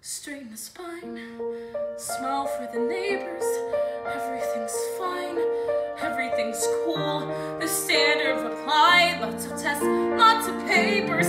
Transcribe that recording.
Straighten the spine, smile for the neighbors. Everything's fine, everything's cool. The standard reply, lots of tests, lots of papers.